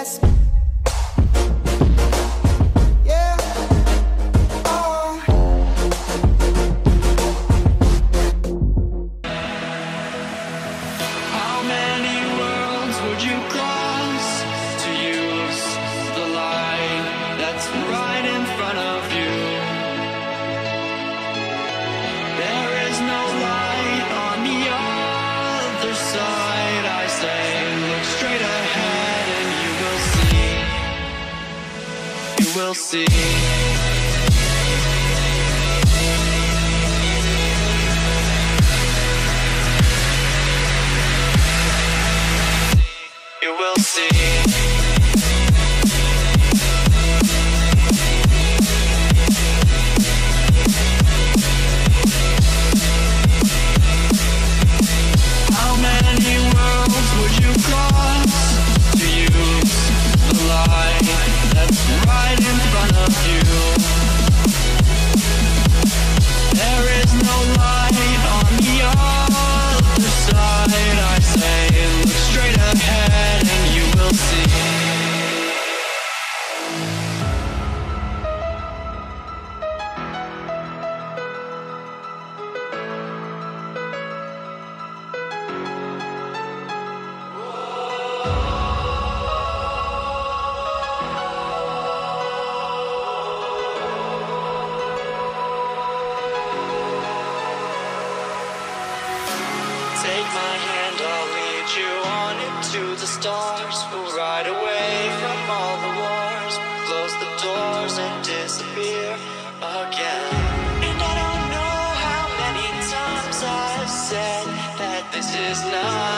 Yeah. How many worlds would you cross to use the light that's right? will see. You will see. Take my hand, I'll lead you on into the stars. We'll ride away from all the wars, close the doors and disappear again. And I don't know how many times I've said that this is not.